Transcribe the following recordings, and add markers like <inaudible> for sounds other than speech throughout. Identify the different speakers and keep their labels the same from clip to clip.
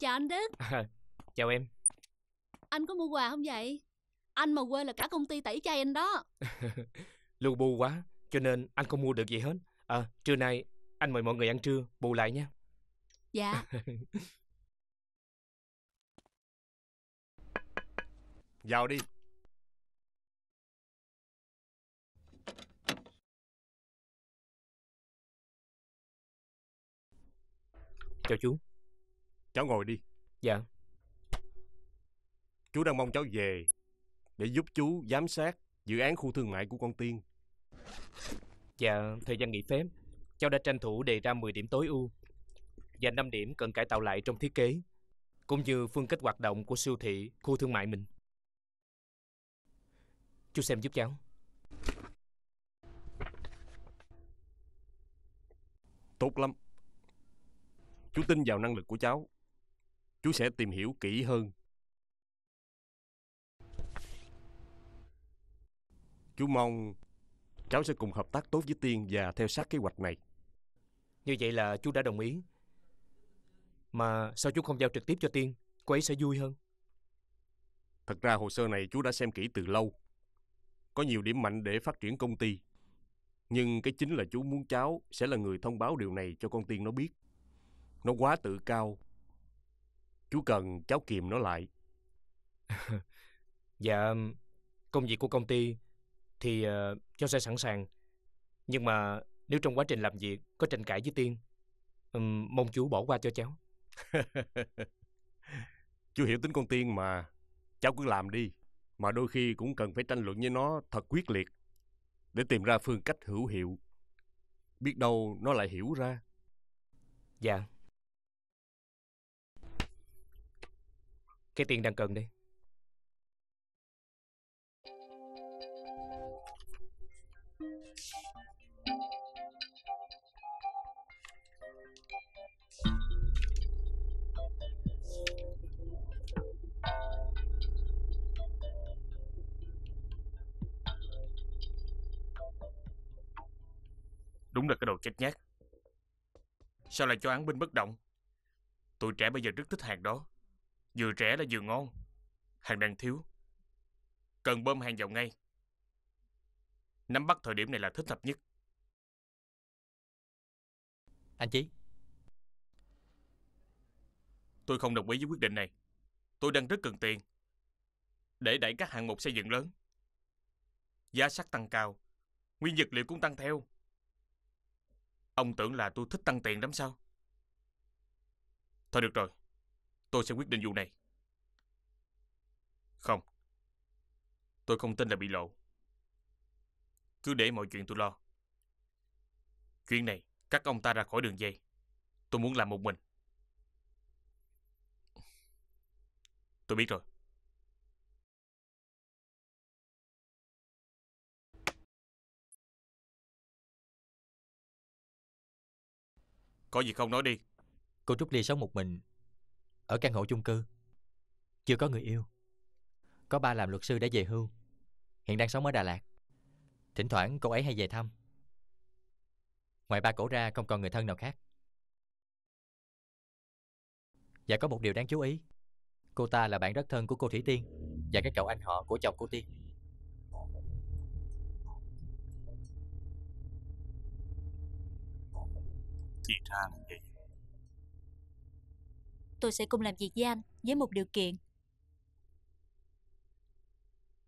Speaker 1: Chào anh Đức.
Speaker 2: À, <laughs> chào em.
Speaker 1: Anh có mua quà không vậy? Anh mà quên là cả công ty tẩy chay anh đó. <laughs>
Speaker 2: Lu bu quá Cho nên anh không mua được gì hết. À trưa nay anh mời mọi người ăn trưa Bù lại nha.
Speaker 1: Dạ. <laughs>
Speaker 3: Vào đi.
Speaker 2: Chào chú
Speaker 3: Cháu ngồi đi.
Speaker 2: Dạ.
Speaker 3: Chú đang mong cháu về Để giúp chú giám sát Dự án khu thương mại của con Tiên.
Speaker 2: Dạ thời gian nghỉ phép. Cháu đã tranh thủ đề ra 10 điểm tối ưu Và 5 điểm cần cải tạo lại trong thiết kế Cũng như phương cách hoạt động của siêu thị Khu thương mại mình. Chú xem giúp cháu.
Speaker 3: Tốt lắm. Chú tin vào năng lực của cháu Chú sẽ tìm hiểu kỹ hơn Chú mong cháu sẽ cùng hợp tác tốt với Tiên và theo sát kế hoạch này.
Speaker 2: Như vậy là chú đã đồng ý Mà sao chú không giao trực tiếp cho Tiên Cô ấy sẽ vui hơn
Speaker 3: Thật ra hồ sơ này chú đã xem kỹ từ lâu. Có nhiều điểm mạnh để phát triển công ty. Nhưng cái chính là chú muốn cháu sẽ là người thông báo điều này cho con Tiên nó biết. Nó quá tự cao. Chú cần cháu kìm nó lại. <laughs>
Speaker 2: Dạ Công việc của công ty Thì uh, cháu sẽ sẵn sàng Nhưng mà nếu trong quá trình làm việc Có tranh cãi với Tiên um, Mong chú bỏ qua cho cháu <laughs>
Speaker 3: chú hiểu tính con Tiên mà. Cháu cứ làm đi. Mà đôi khi cũng cần phải tranh luận với nó thật quyết liệt. Để tìm ra phương cách hữu hiệu. Biết đâu nó lại hiểu ra.
Speaker 2: Dạ Cái tiền đang cần đi
Speaker 4: Đúng là cái đồ chết nhát. Sao lại cho án binh bất động? Tụi trẻ bây giờ rất thích hàng đó. Vừa rẻ là vừa ngon. Hàng đang thiếu. Cần bơm hàng vào ngay. Nắm bắt thời điểm này là thích hợp nhất.
Speaker 5: Anh Chí,
Speaker 4: Tôi không đồng ý với quyết định này. Tôi đang rất cần tiền. Để đẩy các hạng mục xây dựng lớn. Giá sắt tăng cao. Nguyên vật liệu cũng tăng theo. Ông tưởng là tôi thích tăng tiền lắm sao? Thôi được rồi. Tôi sẽ quyết định vụ này. Không. Tôi không tin là bị lộ. Cứ để mọi chuyện tôi lo. Chuyện này, cắt ông ta ra khỏi đường dây. Tôi muốn làm một mình. Tôi biết rồi. Có gì không nói đi.
Speaker 5: cô Trúc Ly sống một mình ở căn hộ chung cư. Chưa có người yêu. Có ba làm luật sư đã về hưu. Hiện đang sống ở Đà Lạt. Thỉnh thoảng cô ấy hay về thăm. Ngoài ba cổ ra không còn người thân nào khác. Và có một điều đáng chú ý. Cô ta là bạn rất thân của cô Thủy Tiên và các cậu anh họ của chồng cô Tiên.
Speaker 4: Thì ra là vậy.
Speaker 6: Tôi sẽ cùng làm việc với anh với một điều kiện.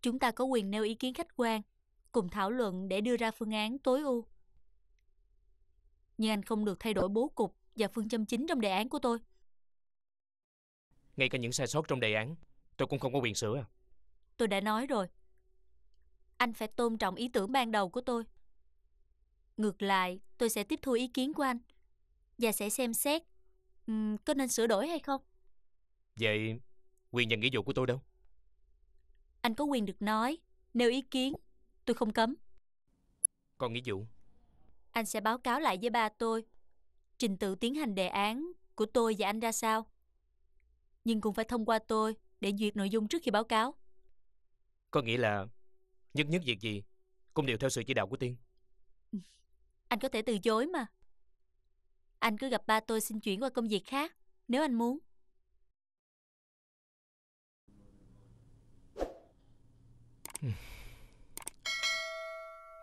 Speaker 6: Chúng ta có quyền nêu ý kiến khách quan, cùng thảo luận để đưa ra phương án tối ưu. Nhưng anh không được thay đổi bố cục và phương châm chính trong đề án của tôi.
Speaker 2: Ngay cả những sai sót trong đề án Tôi cũng không có quyền sửa à
Speaker 6: Tôi đã nói rồi. Anh phải tôn trọng ý tưởng ban đầu của tôi. Ngược lại, tôi sẽ tiếp thu ý kiến của anh và sẽ xem xét ừm, có nên sửa đổi hay không.
Speaker 2: Vậy quyền và nghĩa vụ của tôi đâu
Speaker 6: Anh có quyền được nói, nêu ý kiến, tôi không cấm.
Speaker 2: Còn nghĩa vụ
Speaker 6: Anh sẽ báo cáo lại với ba tôi trình tự tiến hành đề án của tôi và anh ra sao. Nhưng cũng phải thông qua tôi để duyệt nội dung trước khi báo cáo.
Speaker 2: Có nghĩa là Nhất nhất việc gì Cũng đều theo sự chỉ đạo của Tiên <laughs>
Speaker 6: Anh có thể từ chối mà. Anh cứ gặp ba tôi xin chuyển qua công việc khác, nếu anh muốn.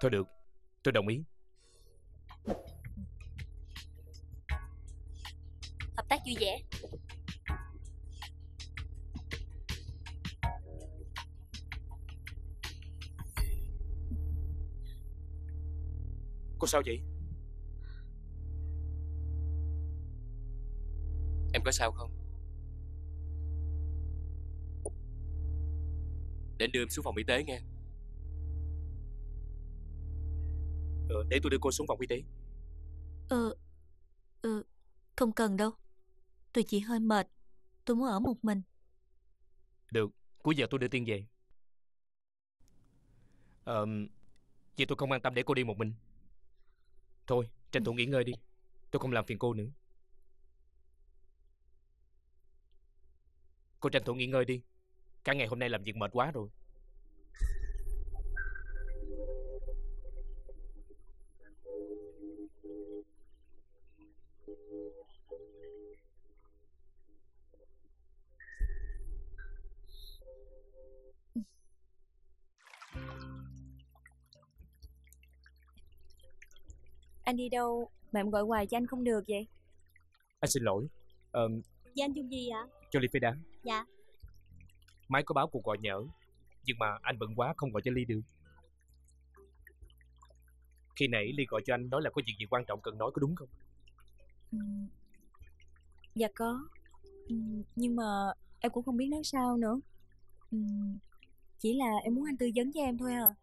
Speaker 2: Thôi được, tôi đồng ý.
Speaker 6: Hợp tác vui vẻ.
Speaker 2: Cô sao vậy?
Speaker 5: Em có sao không? Để anh đưa em xuống phòng y tế nghe
Speaker 2: Ờ, để tôi đưa cô xuống phòng y tế.
Speaker 6: Ờ, ờ, không cần đâu. Tôi chỉ hơi mệt. Tôi muốn ở một mình.
Speaker 2: Được, cuối giờ tôi đưa Tiên về. Ờ, vậy tôi không an tâm để cô đi một mình. Thôi, tranh thủ nghỉ ngơi đi. Tôi không làm phiền cô nữa. Cô tranh thủ nghỉ ngơi đi. Cả ngày hôm nay làm việc mệt quá rồi.
Speaker 7: Anh đi đâu mà em gọi hoài cho anh không được vậy?
Speaker 2: Anh xin lỗi. Ờ,
Speaker 1: Dạ anh dùng gì ạ?
Speaker 2: cho ly phê đá.
Speaker 1: Dạ.
Speaker 2: Máy có báo cuộc gọi nhỡ. Nhưng mà anh bận quá không gọi cho Ly được. Khi nãy Ly gọi cho anh nói là có việc gì quan trọng cần nói có đúng không?
Speaker 7: Ừm, Dạ có. Ừm, Nhưng mà em cũng không biết nói sao nữa. Ừm, Chỉ là em muốn anh tư vấn cho em thôi à.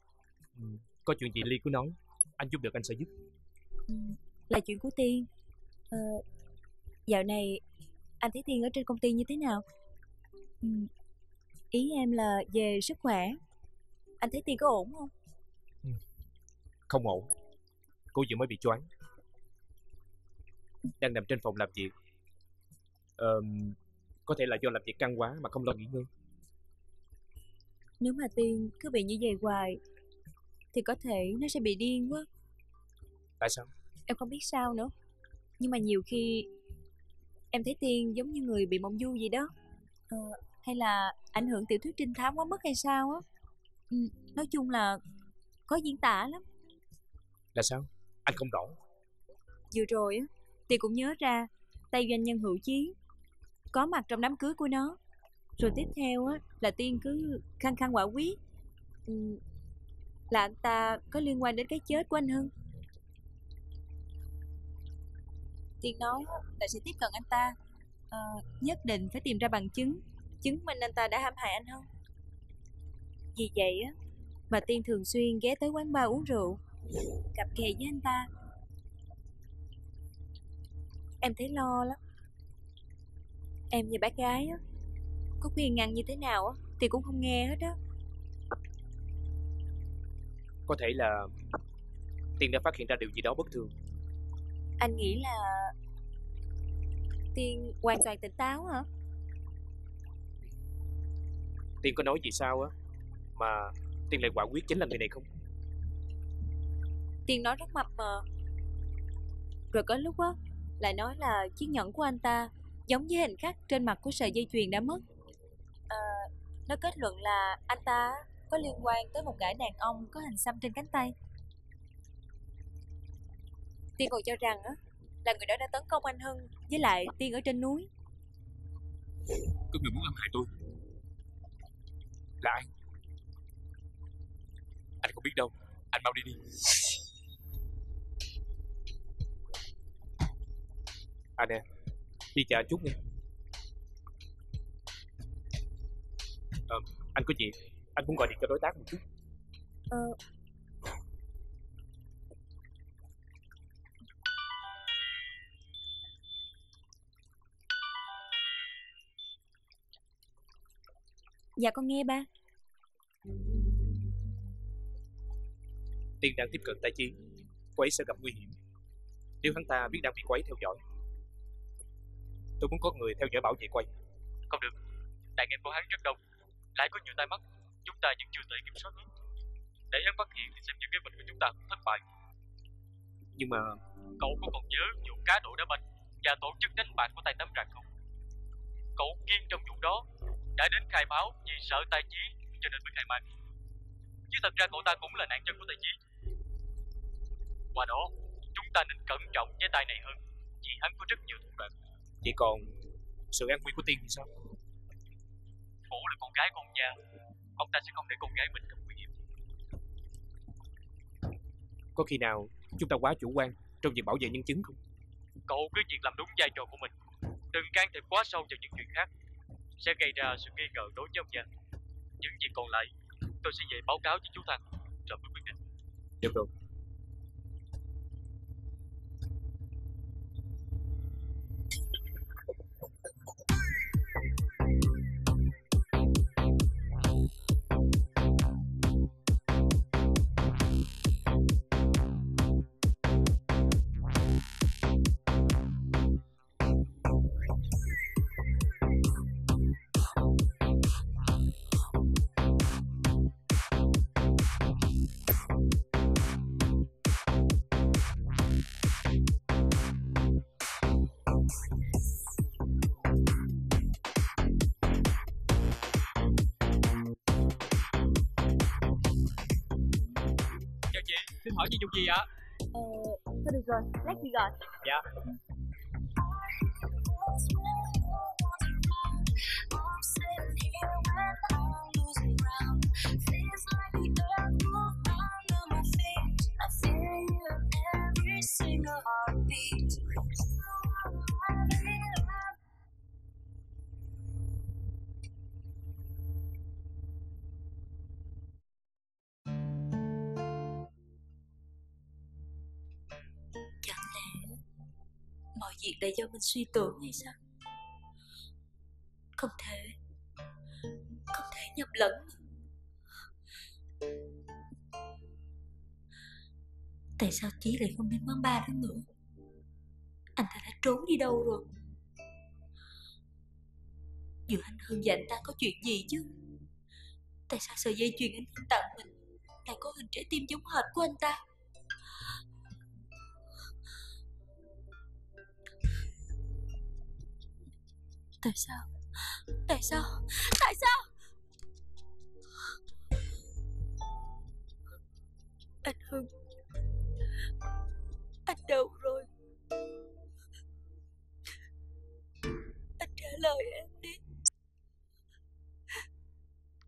Speaker 2: Ừ. Có chuyện gì Ly cứ nói. Anh giúp được anh sẽ giúp.
Speaker 7: Ừm, Là chuyện của Tiên. Ờ, Dạo này anh thấy Tiên ở trên công ty như thế nào? Ừm, Ý em là về sức khỏe. Anh thấy Tiên có ổn không?
Speaker 2: Không ổn. Cô vừa mới bị choáng. Đang nằm trên phòng làm việc. Ờm, có thể là do làm việc căng quá mà không lo nghỉ ngơi.
Speaker 7: Nếu mà Tiên cứ bị như vậy hoài thì có thể nó sẽ bị điên quá.
Speaker 2: Tại sao?
Speaker 7: Em không biết sao nữa. Nhưng mà nhiều khi em thấy Tiên giống như người bị mộng du gì đó. Ờ, hay là ảnh hưởng tiểu thuyết trinh thám quá mức hay sao á. Ừ, nói chung là có diễn tả lắm.
Speaker 2: Là sao? Anh không rõ.
Speaker 7: Vừa rồi á, Tiên cũng nhớ ra tay doanh nhân hữu chiến có mặt trong đám cưới của nó. Rồi tiếp theo á là Tiên cứ khăng khăng quả quyết. Ừ, là anh ta có liên quan đến cái chết của anh Hưng. Tiên nói là sẽ tiếp cận anh ta Ờ, Nhất định phải tìm ra bằng chứng. Chứng minh anh ta đã hãm hại anh Hưng Vì vậy á Mà Tiên thường xuyên ghé tới quán bar uống rượu Cặp kè với anh ta. Em thấy lo lắm. Em như bác gái á Có khuyên ngăn như thế nào á Thì cũng không nghe hết á.
Speaker 2: Có thể là Tiên đã phát hiện ra điều gì đó bất thường.
Speaker 7: Anh nghĩ là Tiên hoàn toàn tỉnh táo hả?
Speaker 2: Tiên có nói gì sao á? Mà Tiên lại quả quyết chính là người này không?
Speaker 7: Tiên nói rất mập mờ. Rồi có lúc á Lại nói là chiếc nhẫn của anh ta Giống với hình khắc trên mặt của sợi dây chuyền đã mất. Ờ, Nó kết luận là anh ta có liên quan tới một gã đàn ông có hình xăm trên cánh tay. Tiên còn cho rằng á Là người đó đã tấn công anh Hưng Với lại Tiên ở trên núi
Speaker 2: Có người muốn làm hại tôi. Là ai? Anh không biết đâu. Anh mau đi đi. À nè, đi chờ chút nha. Ờ, anh có chuyện. Anh muốn gọi điện cho đối tác một chút.
Speaker 7: Ờ, Dạ con nghe ba
Speaker 2: Tiên đang tiếp cận tay chi. Cô ấy sẽ gặp nguy hiểm. Nếu hắn ta biết đang bị cô ấy theo dõi. Tôi muốn có người theo dõi bảo vệ cô ấy.
Speaker 5: Không được Đàn em của hắn rất đông Lại có nhiều tai mắt Chúng ta vẫn chưa thể kiểm soát hết Để hắn phát hiện thì xem như kế hoạch của chúng ta thất bại
Speaker 2: Nhưng mà
Speaker 5: Cậu có còn nhớ vụ cá độ đá banh Và tổ chức đánh bạc của tay tấm ràng không Cậu kiên trong vụ đó Đã đến khai báo vì sợ tài chí Cho nên mới khai man
Speaker 8: chứ thật ra cậu ta cũng là nạn nhân của tay Chi. Qua đó, chúng ta nên cẩn trọng với tay này hơn, vì hắn có rất nhiều thủ đoạn.
Speaker 2: Vậy còn sự an nguy của Tiên thì sao?
Speaker 8: Phủ là con gái của ông cha, ông ta sẽ không để con gái mình gặp nguy hiểm.
Speaker 2: Có khi nào chúng ta quá chủ quan trong việc bảo vệ nhân chứng không?
Speaker 8: Cậu cứ việc làm đúng vai trò của mình, đừng can thiệp quá sâu vào những chuyện khác, sẽ gây ra sự nghi ngờ đối với ông già. Những việc còn lại, tôi sẽ về báo cáo với chú Thăng, rồi mới quyết định.
Speaker 2: Được rồi.
Speaker 8: Xin hỏi chị dùng gì ạ?
Speaker 6: Ờ, thôi chuyện là do mình suy tưởng hay sao? Không thể, không thể nhầm lẫn. Tại sao Chí lại không đến quán ba đó nữa? Anh ta đã trốn đi đâu rồi? Giữa anh Hưng và anh ta có chuyện gì chứ? Tại sao sợi dây chuyền anh Hưng tặng mình lại có hình trái tim giống hệt của anh ta? Tại sao? Tại sao? Tại sao? Anh Hưng Anh đâu rồi? Anh trả lời em đi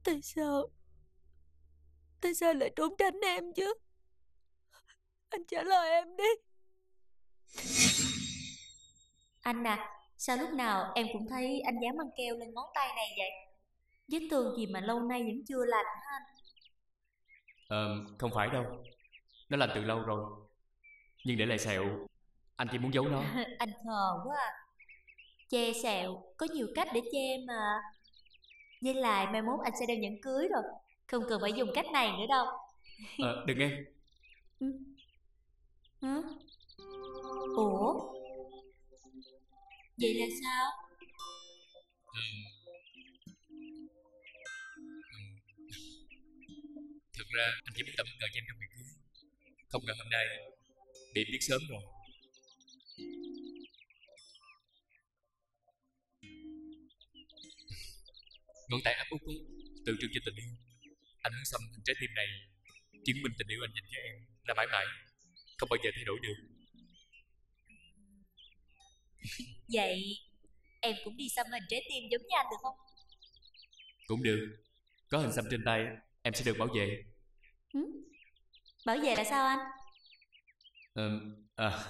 Speaker 6: Tại sao? Tại sao lại trốn tránh em chứ? Anh trả lời em đi Anh à Sao lúc nào em cũng thấy anh dám mang keo lên ngón tay này vậy? Vết thương gì mà lâu nay vẫn chưa lành hả anh?
Speaker 5: Ờ, không phải đâu Nó lành từ lâu rồi Nhưng để lại sẹo Anh chỉ muốn giấu nó <laughs>
Speaker 6: anh khờ quá à. Che sẹo, có nhiều cách để che mà. Với lại mai mốt anh sẽ đeo nhẫn cưới rồi. Không cần phải dùng cách này nữa đâu.
Speaker 5: Ờ, đừng em
Speaker 6: Hả? Ủa? Vậy là sao?
Speaker 5: Thực ra anh chỉ muốn tập bất ngờ cho em trong việc cưới Không ngờ hôm nay Bị biết sớm rồi. Ngón tay áp út ấy, tượng trưng cho tình yêu Anh muốn xâm thành trái tim này Chứng minh tình yêu anh dành cho em Là mãi mãi Không bao giờ thay đổi được.
Speaker 6: Vậy em cũng đi xăm hình trái tim giống như anh được không?
Speaker 5: Cũng được Có hình xăm trên tay Em sẽ được bảo vệ
Speaker 6: Hử? Bảo vệ là sao anh?
Speaker 5: Ừm, à,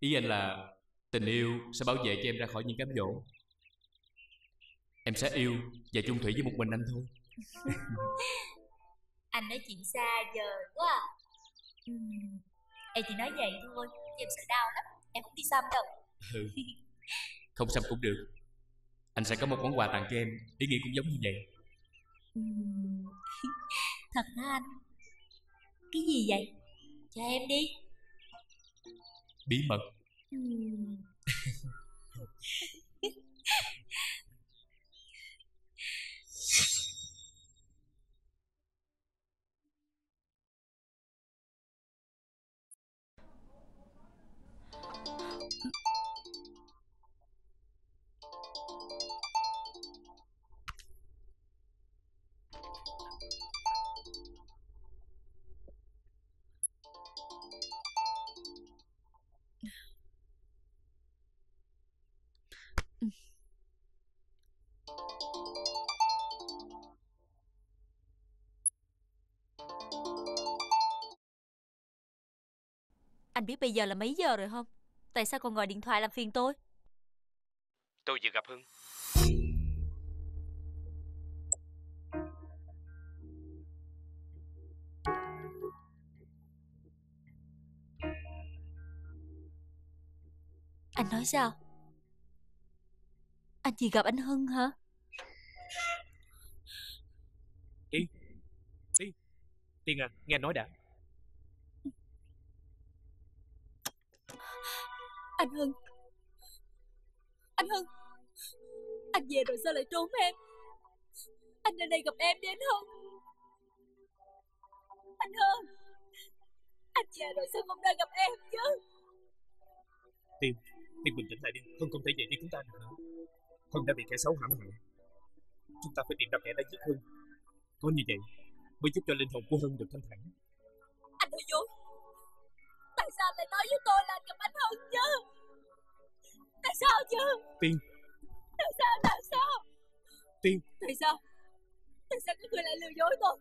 Speaker 5: Ý anh là Tình yêu sẽ bảo vệ cho em ra khỏi những cám dỗ Em sẽ yêu Và chung thủy với một mình anh thôi <laughs>
Speaker 6: Anh nói chuyện xa giờ quá à. Ừm, Em chỉ nói vậy thôi Em sợ đau lắm Em không đi xăm đâu
Speaker 5: ừ. <laughs> Không xăm cũng được. Anh sẽ có một món quà tặng cho em. Ý nghĩa cũng giống như vậy. <laughs>
Speaker 6: Thật hả anh? Cái gì vậy? Cho em đi.
Speaker 5: Bí mật.
Speaker 6: Ừ. <laughs> Anh biết bây giờ là mấy giờ rồi không? Tại sao còn gọi điện thoại làm phiền tôi?
Speaker 2: Tôi vừa gặp Hưng.
Speaker 6: Anh nói sao? Anh chỉ gặp anh Hưng hả?
Speaker 2: Tiên à, nghe nói đã.
Speaker 7: Anh Hưng Anh Hưng Anh về rồi sao lại trốn em Anh lên đây gặp em đi anh Hưng Anh Hưng Anh về rồi sao không ra gặp em chứ
Speaker 2: Tiên bình tĩnh lại đi. Hưng không thể về đi chúng ta được nữa. Hưng đã bị kẻ xấu hãm hại. Chúng ta phải tìm ra kẻ đã giết Hưng. Có như vậy mới giúp cho linh hồn của Hưng được thanh thản.
Speaker 7: Anh hơi Tại với tôi là gặp anh Hưng chứ. Tại sao chứ?
Speaker 2: Tiên.
Speaker 7: Tại sao tại sao?
Speaker 2: Tiên.
Speaker 7: Tại sao? Tại sao các người lại lừa dối tôi?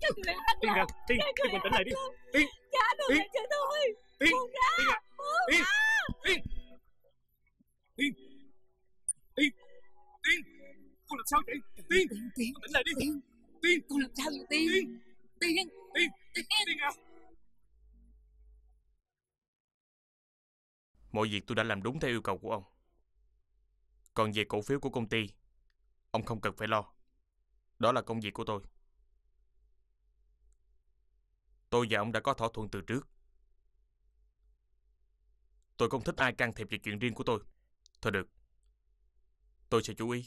Speaker 7: Các người ác
Speaker 2: Tiên à, Tiên, Tiên bình tĩnh lại đi. Tiên,
Speaker 7: Trả đồ lại cho tôi
Speaker 2: Tiên,
Speaker 7: Buông ra
Speaker 2: Tiên à,
Speaker 7: Buông
Speaker 2: Tiên,
Speaker 7: ra
Speaker 2: Tiên, Tiên, Tiên, Tiên, cô làm sao vậy? Tiên,
Speaker 7: Tiên
Speaker 2: tĩnh lại đi.
Speaker 7: Tiên
Speaker 2: Tiên,
Speaker 7: Cô làm sao vậy?
Speaker 2: Tiên,
Speaker 7: Tiên
Speaker 2: Tiên,
Speaker 7: Tiên
Speaker 2: Tiên à.
Speaker 4: Mọi việc tôi đã làm đúng theo yêu cầu của ông. Còn về cổ phiếu của công ty, ông không cần phải lo. Đó là công việc của tôi. Tôi và ông đã có thỏa thuận từ trước. Tôi không thích ai can thiệp vào chuyện riêng của tôi. Thôi được. Tôi sẽ chú ý.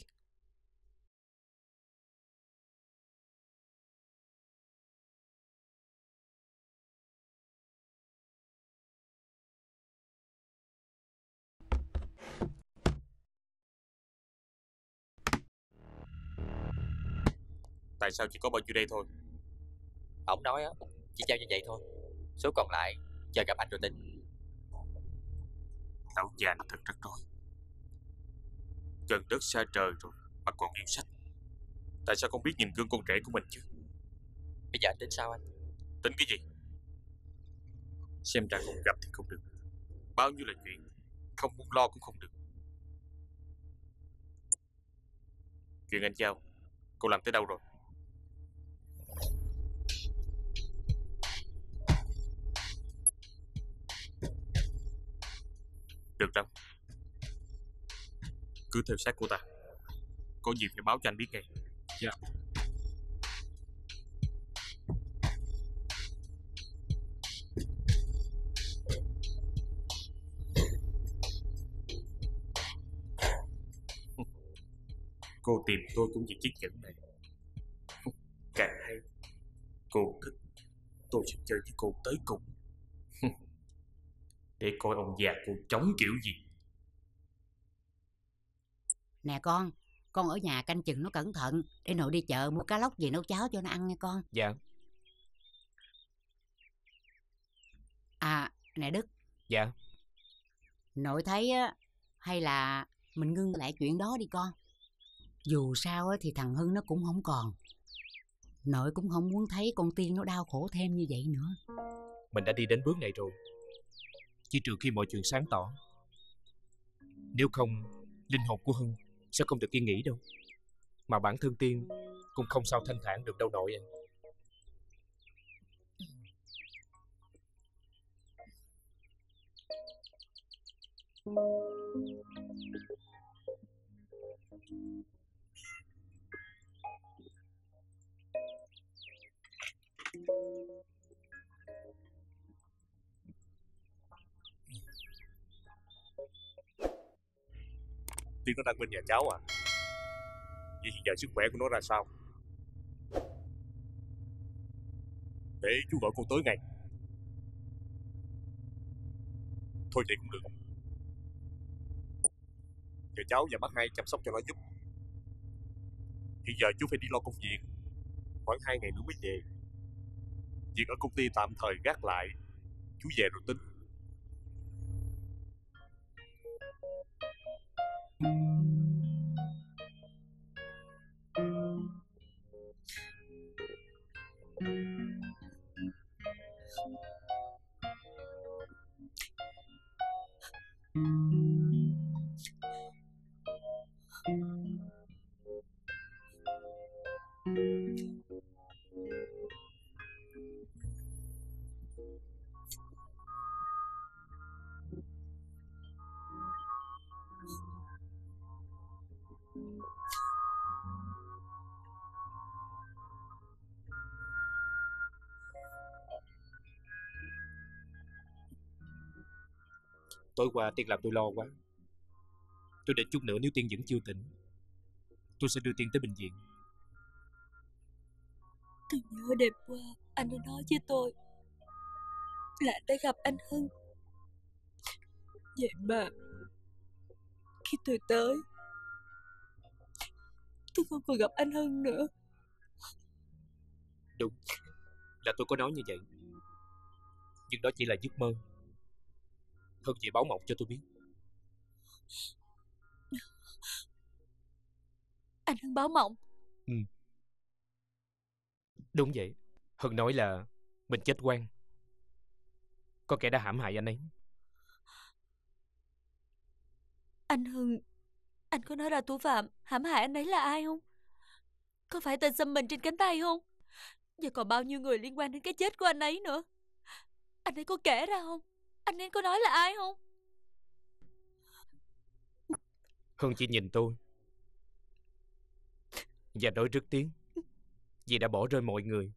Speaker 4: Tại sao chỉ có bao nhiêu đây thôi?
Speaker 5: Ông nói á, chỉ giao như vậy thôi. Số còn lại, chờ gặp anh rồi tính.
Speaker 4: Lão già nó thật rắc rối. Chân đất xa trời rồi mà còn yêu sách. Tại sao không biết nhìn gương con rể của mình chứ?
Speaker 5: Bây giờ anh tính sao anh?
Speaker 4: Tính cái gì? Xem ra không gặp thì không được. Bao nhiêu là chuyện, không muốn lo cũng không được. Chuyện anh giao, cô làm tới đâu rồi? Được lắm. Cứ theo sát cô ta. Có gì phải báo cho anh biết ngay. Dạ. <laughs> Cô tìm tôi cũng vì chiếc nhẫn này. Càng hay. Cô thích. Tôi sẽ chơi với cô tới cùng. Để coi ông già cô chống kiểu gì.
Speaker 9: Nè con, con ở nhà canh chừng nó cẩn thận để nội đi chợ mua cá lóc về nấu cháo cho nó ăn nha con.
Speaker 2: Dạ,
Speaker 9: À, nè Đức,
Speaker 2: dạ.
Speaker 9: nội thấy á hay là mình ngưng lại chuyện đó đi con. Dù sao á thì thằng Hưng nó cũng không còn. Nội cũng không muốn thấy con Tiên nó đau khổ thêm như vậy nữa.
Speaker 2: Mình đã đi đến bước này rồi. Chỉ trừ khi mọi chuyện sáng tỏ. Nếu không, linh hồn của Hưng sẽ không được yên nghỉ đâu. Mà bản thân Tiên cũng không sao thanh thản được đâu nội à.
Speaker 3: Tiên nó đang bên nhà cháu à? Vậy hiện giờ sức khỏe của nó ra sao? Để chú gọi cô tới ngay. Thôi vậy cũng được. Nhờ cháu và bác hai chăm sóc cho nó giúp. Hiện giờ chú phải đi lo công việc. Khoảng hai ngày nữa mới về. Việc ở công ty tạm thời gác lại. Chú về rồi tính.
Speaker 2: Tối qua Tiên làm tôi lo quá Tôi định chút nữa nếu Tiên vẫn chưa tỉnh Tôi sẽ đưa Tiên tới bệnh viện
Speaker 7: Tôi nhớ đêm qua anh đã nói với tôi là anh đã gặp anh Hưng. Vậy mà khi tôi tới tôi không còn gặp anh Hưng nữa.
Speaker 2: Đúng Là tôi có nói như vậy Nhưng đó chỉ là giấc mơ Hân chỉ báo mộng cho tôi biết.
Speaker 6: Anh Hưng báo mộng.
Speaker 2: Đúng vậy. Hân nói là Mình chết quan. Có kẻ đã hãm hại anh ấy.
Speaker 6: Anh Hưng Anh có nói ra thủ phạm hãm hại anh ấy là ai không? Có phải tên xâm mình trên cánh tay không? Và còn bao nhiêu người liên quan đến cái chết của anh ấy nữa? Anh ấy có kể ra không anh nên có nói là ai không?
Speaker 2: Hương chỉ nhìn tôi. Và nói rất tiếng Vì đã bỏ rơi mọi người.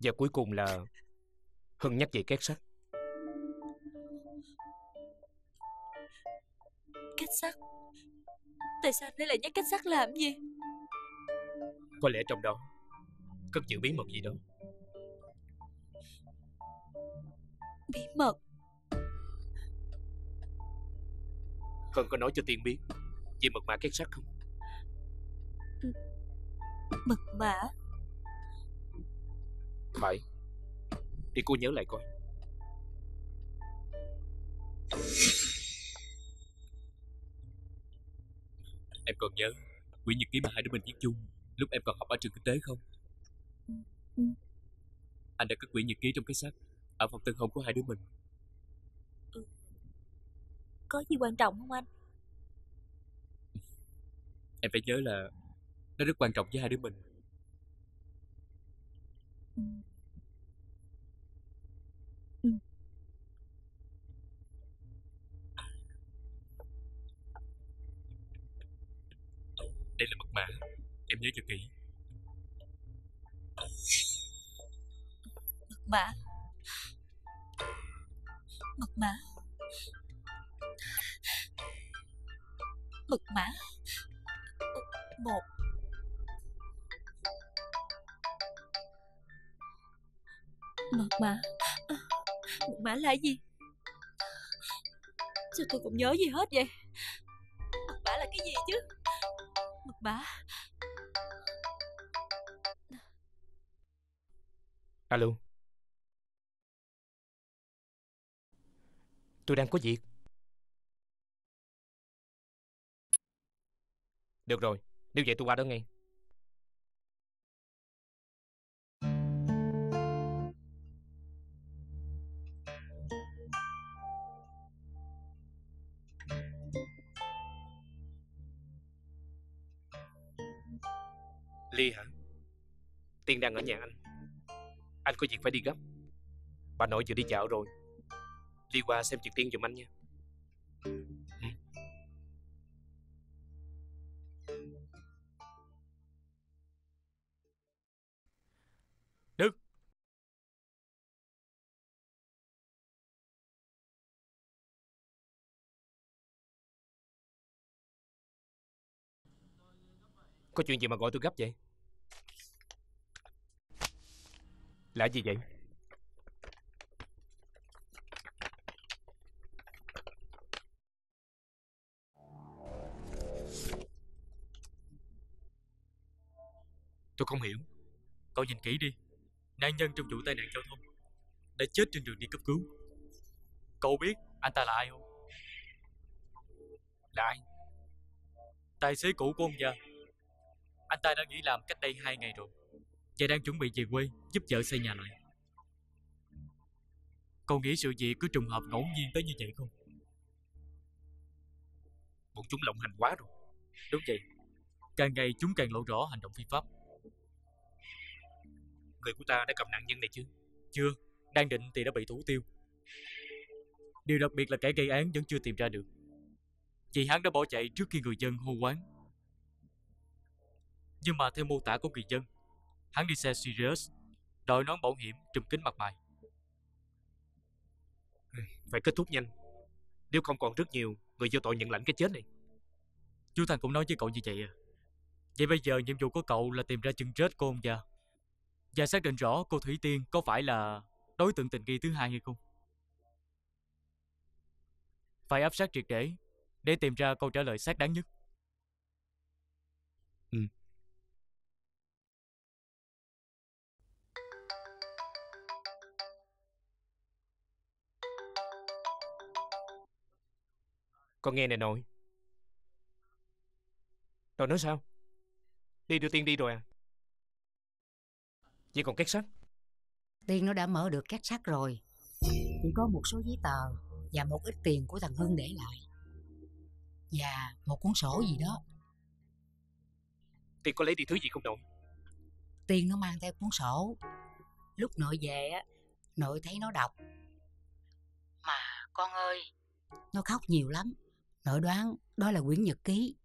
Speaker 2: Và cuối cùng là Hân nhắc về két sắt
Speaker 6: Kết sắt Tại sao anh lại nhắc kết sắt làm gì?
Speaker 2: Có lẽ trong đó Cất giữ bí mật gì đó.
Speaker 6: Bí mật?
Speaker 2: Hân có nói cho Tiên biết Về mật mã két sắt không?
Speaker 6: Mật mã?
Speaker 2: Phải Để cô nhớ lại coi Em còn nhớ Quyển nhật ký mà hai đứa mình viết chung Lúc em còn học ở trường kinh tế không
Speaker 6: Ừ.
Speaker 2: Anh đã cất quyển nhật ký trong cái sách Ở phòng tân hôn của hai đứa mình
Speaker 6: Có gì quan trọng không anh
Speaker 2: Em phải nhớ là Nó rất quan trọng với hai đứa mình
Speaker 6: Ừ. Ừ.
Speaker 2: Đây là mật mã. Em nhớ cho kỹ.
Speaker 6: Mật mã. Mật mã. Mật mã. Một. Mật mã. Mật mã là gì? Sao tôi không nhớ gì hết vậy? Mật mã là cái gì chứ? Mật
Speaker 2: Alo. Tôi đang có việc. Được rồi Nếu vậy tôi qua đó ngay. Ly hả? Tiên đang ở nhà anh. Anh có việc phải đi gấp. Bà nội vừa đi dạo rồi. Ly qua xem chuyện Tiên giùm anh nha. Ừ.
Speaker 4: Đức!
Speaker 2: Có chuyện gì mà gọi tôi gấp vậy? Là gì vậy? Tôi không hiểu.
Speaker 8: Cậu nhìn kỹ đi. Nạn nhân trong vụ tai nạn giao thông Đã chết trên đường đi cấp cứu. Cậu biết anh ta là ai không?
Speaker 2: Là ai?
Speaker 8: Tài xế cũ của ông già. Anh ta đã nghỉ làm cách đây hai ngày rồi. Và đang chuẩn bị về quê Giúp vợ xây nhà lại. Cậu nghĩ sự việc cứ trùng hợp ngẫu nhiên tới như vậy không?
Speaker 2: Bọn chúng lộng hành quá rồi.
Speaker 8: Đúng vậy. Càng ngày chúng càng lộ rõ hành động phi pháp.
Speaker 2: Người của ta đã cầm nạn nhân này chưa?
Speaker 8: Chưa. Đang định thì đã bị thủ tiêu. Điều đặc biệt là kẻ gây án vẫn chưa tìm ra được. Vì hắn đã bỏ chạy trước khi người dân hô quán Nhưng mà theo mô tả của người dân Hắn đi xe Sirius Đội nón bảo hiểm trùm kính mặt mày.
Speaker 2: Phải kết thúc nhanh. Nếu không còn rất nhiều người vô tội nhận lãnh cái chết này.
Speaker 8: Chú Thành cũng nói với cậu như vậy à. Vậy bây giờ nhiệm vụ của cậu là tìm ra chân chết của ông già. Và xác định rõ cô Thủy Tiên có phải là đối tượng tình nghi thứ hai hay không. Phải áp sát triệt để Để tìm ra câu trả lời xác đáng nhất
Speaker 2: Con nghe nè nội. Nội nói sao? Đi đưa tiên đi rồi à? Chỉ còn két sắt?
Speaker 9: Tiên nó đã mở được két sắt rồi. Chỉ có một số giấy tờ Và một ít tiền của thằng Hưng để lại. Và một cuốn sổ gì đó.
Speaker 2: Tiên có lấy đi thứ gì không nội?
Speaker 9: Tiên nó mang theo cuốn sổ. Lúc nội về á Nội thấy nó đọc. Mà con ơi Nó khóc nhiều lắm Nội đoán đó là quyển nhật ký.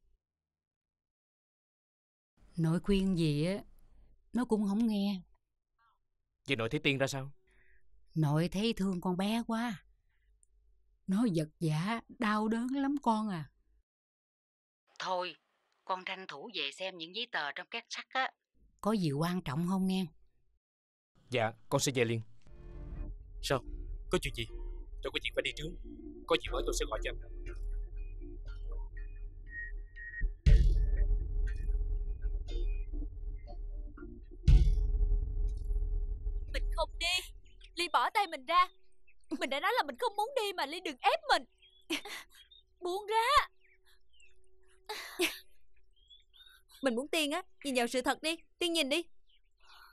Speaker 9: Nội khuyên gì á Nó cũng không nghe.
Speaker 2: Vậy nội thấy tiên ra sao?
Speaker 9: Nội thấy thương con bé quá. Nó giật giả Đau đớn lắm con à. Thôi Con tranh thủ về xem những giấy tờ trong két sắt á. Có gì quan trọng không nghe?
Speaker 2: Dạ con sẽ về liền.
Speaker 8: Sao? Có chuyện gì?
Speaker 2: Tôi có chuyện phải đi trước. Có gì hỏi tôi sẽ gọi cho anh
Speaker 7: Ly bỏ tay mình ra. Mình đã nói là mình không muốn đi mà Ly đừng ép mình. Buông ra. Mình muốn Tiên á Nhìn vào sự thật đi. Tiên nhìn đi.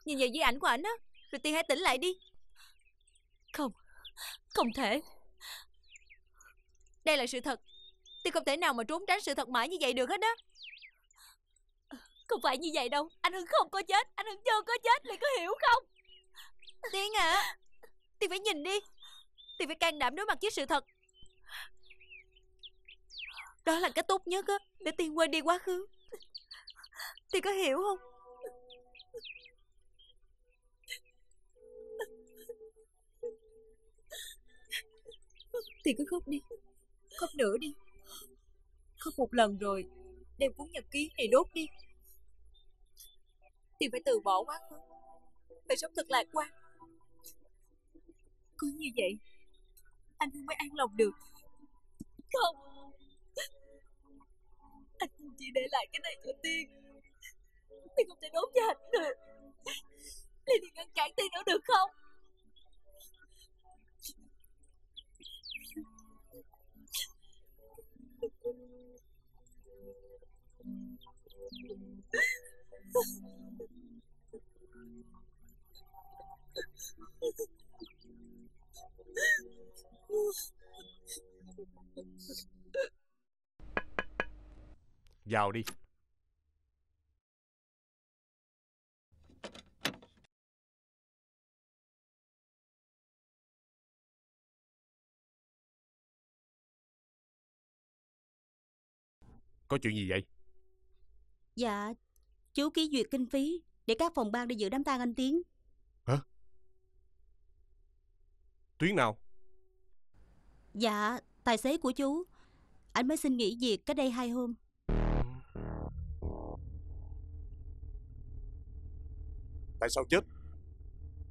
Speaker 7: Nhìn vào di ảnh của ảnh á Rồi Tiên hãy tỉnh lại đi. Không Không thể. Đây là sự thật. Tiên không thể nào mà trốn tránh sự thật mãi như vậy được hết á. Không phải như vậy đâu. Anh Hưng không có chết. Anh Hưng chưa có chết. Ly có hiểu không? Tiên à Tiên phải nhìn đi. Tiên phải can đảm đối mặt với sự thật. Đó là cách tốt nhất á, Để Tiên quên đi quá khứ. Tiên có hiểu không? Tiên cứ khóc đi. Khóc nữa đi. Khóc một lần rồi, Đem cuốn nhật ký này đốt đi. Tiên phải từ bỏ quá khứ. Phải sống thật lạc quan. Có như vậy. Anh Hưng mới an lòng được. Không. Anh Hưng chỉ để lại cái này cho Tiên. Tiên không thể đốt cho anh được. Liên đi ngăn cản Tiên nữa được không? <laughs>
Speaker 3: Vào đi. Có chuyện gì vậy?
Speaker 1: Dạ Chú ký duyệt kinh phí Để các phòng ban đi dự đám tang anh Tiến.
Speaker 3: Tuyến nào
Speaker 1: Dạ Tài xế của chú. Anh mới xin nghỉ việc cách đây hai hôm.
Speaker 3: Tại sao chết?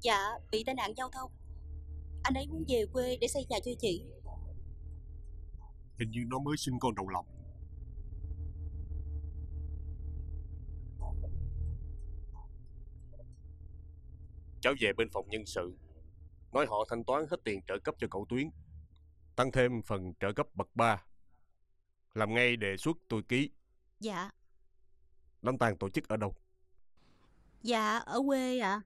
Speaker 1: Dạ bị tai nạn giao thông. Anh ấy muốn về quê để xây nhà cho chị.
Speaker 3: Hình như nó mới sinh con đầu lòng. Cháu về bên phòng nhân sự. Nói họ thanh toán hết tiền trợ cấp cho cậu Tuyến Tăng thêm phần trợ cấp bậc 3 Làm ngay đề xuất tôi ký.
Speaker 1: Dạ.
Speaker 3: Đám tang tổ chức ở đâu?
Speaker 1: Dạ ở quê ạ.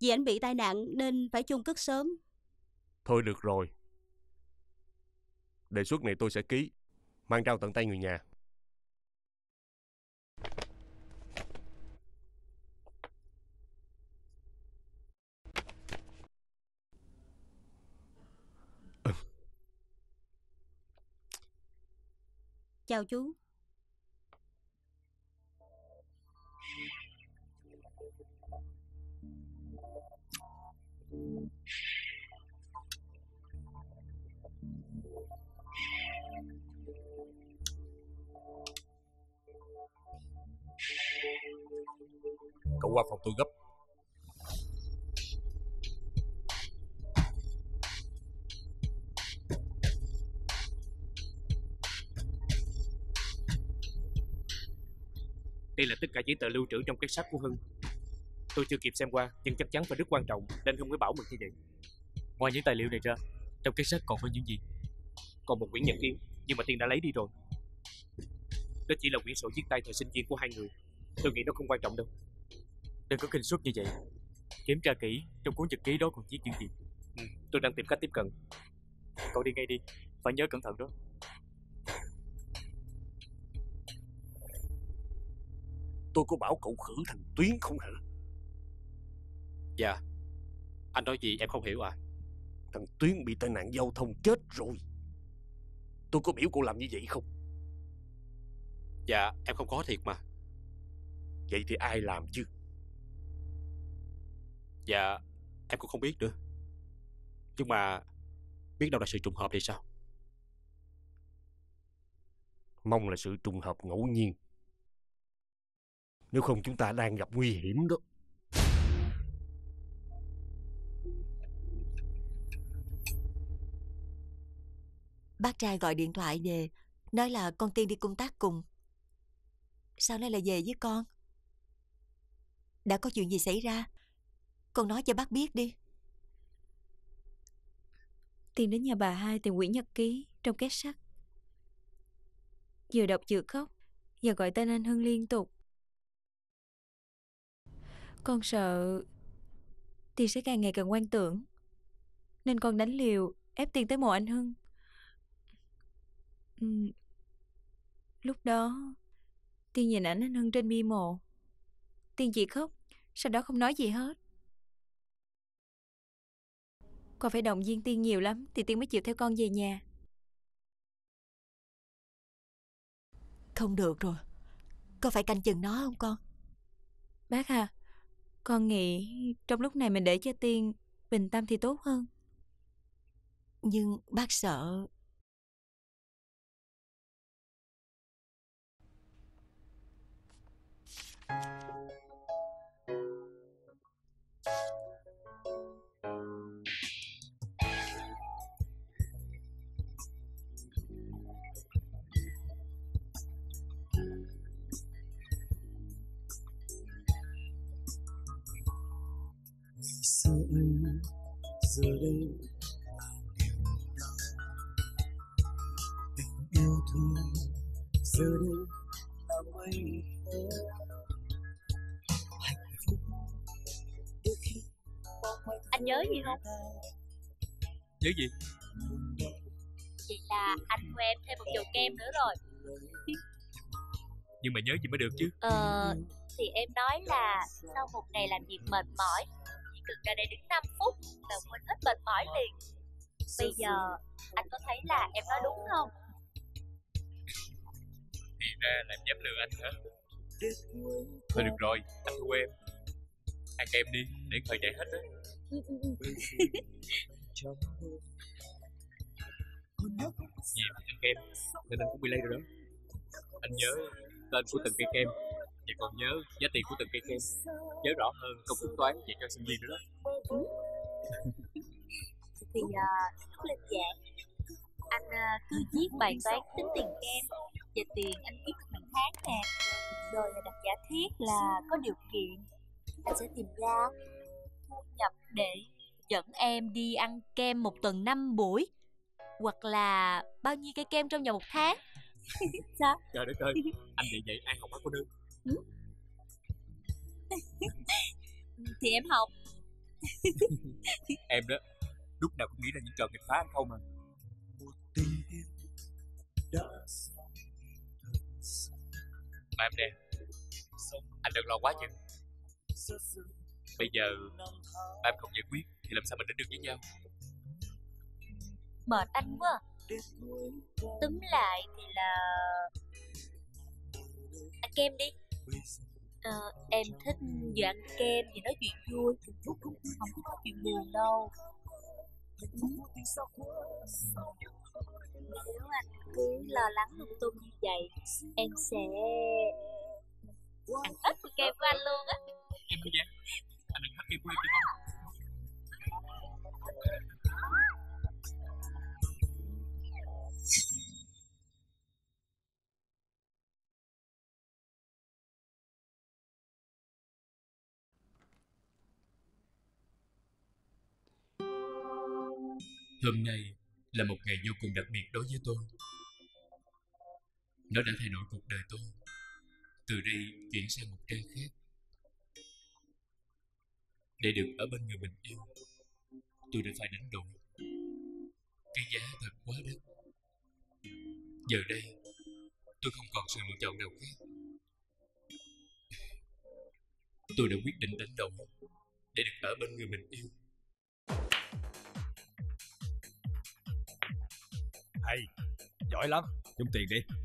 Speaker 1: Vì anh bị tai nạn nên phải chôn cất sớm.
Speaker 3: Thôi được rồi. Đề xuất này tôi sẽ ký. Mang trao tận tay người nhà.
Speaker 1: Chào chú.
Speaker 2: Cậu qua phòng tôi gấp. Đây là tất cả giấy tờ lưu trữ trong cái sắt của Hưng. Tôi chưa kịp xem qua Nhưng chắc chắn phải rất quan trọng Nên Hưng mới bảo mình như vậy
Speaker 8: Ngoài những tài liệu này ra Trong cái sách còn có những gì?
Speaker 2: Còn một quyển nhật ký Nhưng mà Tiên đã lấy đi rồi. Đó chỉ là quyển sổ viết tay thời sinh viên của hai người. Tôi nghĩ nó không quan trọng đâu.
Speaker 8: Đừng có kinh suất như vậy. Kiểm tra kỹ Trong cuốn nhật ký đó còn viết những gì?
Speaker 2: Ừ, Tôi đang tìm cách tiếp cận.
Speaker 8: Cậu đi ngay đi Phải nhớ cẩn thận đó
Speaker 3: Tôi có bảo cậu khử thằng Tuyến không hả?
Speaker 2: Dạ. Anh nói gì em không hiểu à?
Speaker 3: Thằng Tuyến bị tai nạn giao thông chết rồi. Tôi có biểu cậu làm như vậy không?
Speaker 2: Dạ em không có thiệt mà.
Speaker 3: Vậy thì ai làm chứ?
Speaker 2: Dạ em cũng không biết nữa. Nhưng mà Biết đâu là sự trùng hợp thì sao?
Speaker 3: Mong là sự trùng hợp ngẫu nhiên Nếu không chúng ta đang gặp nguy hiểm đó.
Speaker 10: Bác trai gọi điện thoại về Nói là con Tiên đi công tác cùng. Sao nay lại về với con? Đã có chuyện gì xảy ra? Con nói cho bác biết đi.
Speaker 7: Tiên đến nhà bà hai tìm quyển nhật ký Trong két sắt. Vừa đọc vừa khóc Và gọi tên anh Hưng liên tục Con sợ Tiên sẽ càng ngày càng quan tưởng. Nên con đánh liều Ép Tiên tới mộ anh Hưng. Ừ. Lúc đó Tiên nhìn ảnh anh Hưng trên bia mộ. Tiên chỉ khóc Sau đó không nói gì hết. Con phải động viên Tiên nhiều lắm Thì Tiên mới chịu theo con về nhà.
Speaker 10: Không được rồi. Con phải canh chừng nó không con?
Speaker 7: Bác à con nghĩ trong lúc này mình để cho Tiên Bình tâm thì tốt hơn.
Speaker 10: Nhưng bác sợ
Speaker 11: anh giờ đây tình yêu thương giờ đây là mây
Speaker 6: Anh nhớ gì không?
Speaker 8: Nhớ gì?
Speaker 6: Vậy là anh của em thêm một chầu kem nữa rồi
Speaker 8: Nhưng mà nhớ gì mới được chứ
Speaker 6: Ờ, thì em nói là sau một ngày làm việc mệt mỏi chỉ ra đây đứng 5 phút là quên hết mệt mỏi liền. Bây giờ anh có thấy là em nói đúng không?
Speaker 8: Thì ra là em dám lừa anh hả? Thôi được rồi, anh thua em. Ăn kem đi, để thời chạy hết đó Vì ăn kem nên anh cũng bị lây rồi đó. Anh nhớ tên của từng cây kem và còn nhớ giá tiền của từng cây kem Nhớ rõ hơn công thức toán dạy cho sinh viên nữa đó.
Speaker 6: Thì uh, lên giảng Anh uh, cứ viết bài toán tính tiền kem Và tiền anh kiếm được hàng tháng nè. Rồi đặt giả thiết là có điều kiện Anh sẽ tìm ra thu nhập để dẫn em đi ăn kem một tuần 5 buổi hoặc là bao nhiêu cây kem trong vòng một tháng. <laughs> Sao?
Speaker 8: Trời đất ơi anh vậy vậy ai học hả cô <laughs>
Speaker 6: thì em học. <laughs>
Speaker 8: Em đó lúc nào cũng nghĩ ra những trò nghịch phá anh không à. Mà em nè Anh đừng lo quá chứ. Bây giờ Mà em không giải quyết Thì làm sao mình đến được với nhau?
Speaker 6: Mệt anh quá. Túm lại thì là Ăn kem đi Ờ, em thích giờ ăn kem thì nói chuyện vui Không có nói chuyện buồn đâu. Nếu anh cứ lo lắng lung tung như vậy Em sẽ ăn hết con kem của anh luôn á.
Speaker 8: Em có dám Anh đừng hết kem của em được không? Hôm nay là một ngày vô cùng đặc biệt đối với tôi. Nó đã thay đổi cuộc đời tôi. Từ đây chuyển sang một trang khác. Để được ở bên người mình yêu, tôi đã phải đánh đổi. Cái giá thật quá đắt. Giờ đây, tôi không còn sự lựa chọn nào khác. Tôi đã quyết định đánh đổi để được ở bên người mình yêu.
Speaker 12: Hay, giỏi lắm, chung tiền đi. <laughs>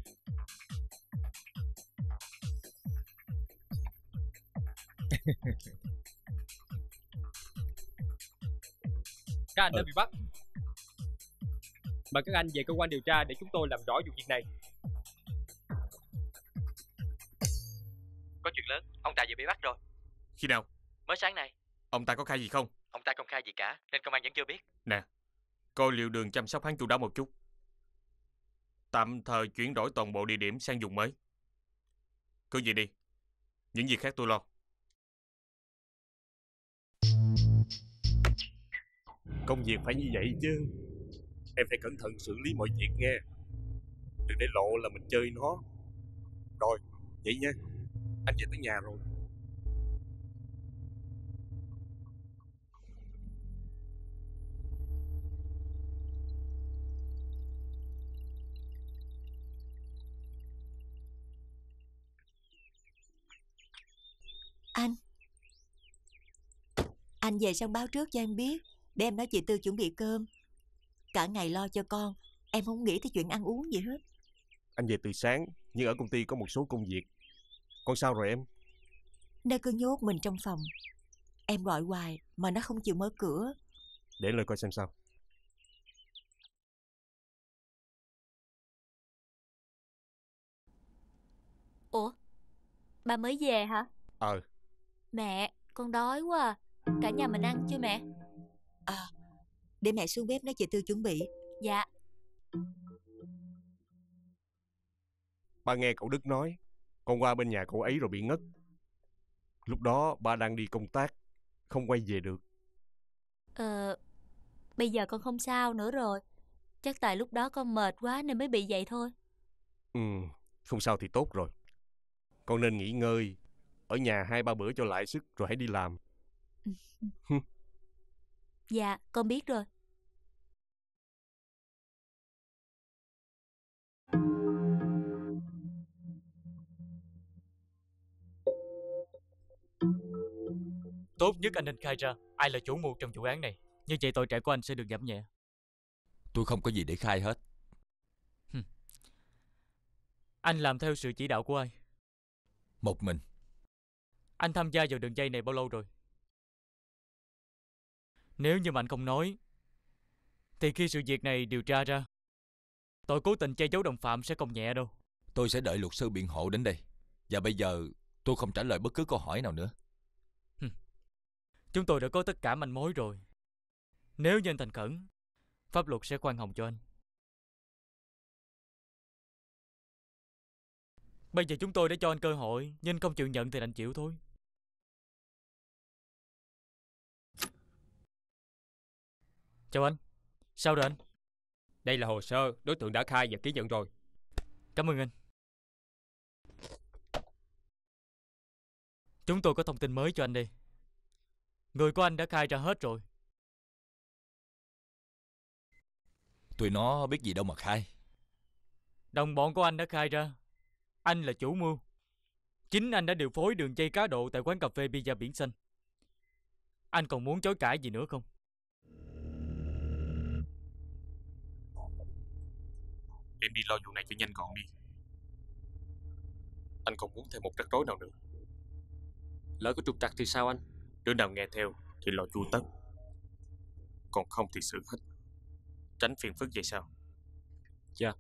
Speaker 8: Các anh đã bị bắt. Mời các anh về cơ quan điều tra để chúng tôi làm rõ vụ việc này.
Speaker 5: Có chuyện lớn, ông ta vừa bị bắt rồi.
Speaker 4: Khi nào?
Speaker 5: Mới sáng nay,
Speaker 4: Ông ta có khai gì không?
Speaker 5: ông ta không khai gì cả, nên công an vẫn chưa biết.
Speaker 4: Nè, coi liệu đường chăm sóc hắn chu đáo một chút. Tạm thời chuyển đổi toàn bộ địa điểm sang vùng mới. Cứ vậy đi. Những việc khác tôi lo.
Speaker 3: Công việc phải như vậy chứ. Em phải cẩn thận xử lý mọi việc nghe. Đừng để lộ là mình chơi nó. Rồi, vậy nha. Anh về tới nhà rồi.
Speaker 10: Anh về xong báo trước cho em biết Để em nói chị Tư chuẩn bị cơm Cả ngày lo cho con Em không nghĩ tới chuyện ăn uống gì hết
Speaker 3: Anh về từ sáng, nhưng ở công ty có một số công việc. Con sao rồi em?
Speaker 10: Nó cứ nhốt mình trong phòng Em gọi hoài Mà nó không chịu mở cửa
Speaker 3: Để lời coi xem sao.
Speaker 6: Ủa Ba mới về hả
Speaker 3: Ờ,
Speaker 6: Mẹ con đói quá à. Cả nhà mình ăn chưa mẹ
Speaker 10: À Để mẹ xuống bếp nói chị Tư chuẩn bị
Speaker 6: Dạ
Speaker 3: ba nghe cậu Đức nói, con qua bên nhà cậu ấy rồi bị ngất. Lúc đó ba đang đi công tác, không quay về được.
Speaker 6: Ờ Bây giờ con không sao nữa rồi Chắc tại lúc đó con mệt quá nên mới bị vậy thôi
Speaker 3: Ừ, không sao thì tốt rồi. Con nên nghỉ ngơi, ở nhà hai ba bữa cho lại sức rồi hãy đi làm. <laughs>
Speaker 6: Dạ con biết rồi
Speaker 8: Tốt nhất anh nên khai ra ai là chủ mưu trong vụ án này. Như vậy tội trạng của anh sẽ được giảm nhẹ.
Speaker 13: Tôi không có gì để khai hết.
Speaker 8: Anh làm theo sự chỉ đạo của ai?
Speaker 13: Một mình.
Speaker 8: Anh tham gia vào đường dây này bao lâu rồi? Nếu như mà anh không nói, thì khi sự việc này điều tra ra, tội cố tình che giấu đồng phạm sẽ không nhẹ đâu.
Speaker 13: Tôi sẽ đợi luật sư biện hộ đến đây. Và bây giờ tôi không trả lời bất cứ câu hỏi nào nữa.
Speaker 8: Chúng tôi đã có tất cả manh mối rồi. Nếu như anh thành khẩn, pháp luật sẽ khoan hồng cho anh. Bây giờ chúng tôi đã cho anh cơ hội, nhưng không chịu nhận thì anh chịu thôi. Chào anh. Sao rồi anh?
Speaker 14: Đây là hồ sơ đối tượng đã khai và ký nhận rồi.
Speaker 8: Cảm ơn anh. Chúng tôi có thông tin mới cho anh đây. Người của anh đã khai ra hết rồi.
Speaker 13: Tụi nó biết gì đâu mà khai.
Speaker 8: Đồng bọn của anh đã khai ra. Anh là chủ mưu. Chính anh đã điều phối đường dây cá độ tại quán cà phê Pizza Biển Xanh. Anh còn muốn chối cãi gì nữa không?
Speaker 4: Em đi lo vụ này cho nhanh gọn đi. Anh không muốn thêm một rắc rối nào nữa?
Speaker 15: Lỡ có trục trặc thì sao anh?
Speaker 4: Đứa nào nghe theo thì lo chu tất. Còn không thì xử hết. Tránh phiền phức vậy sao?
Speaker 15: Dạ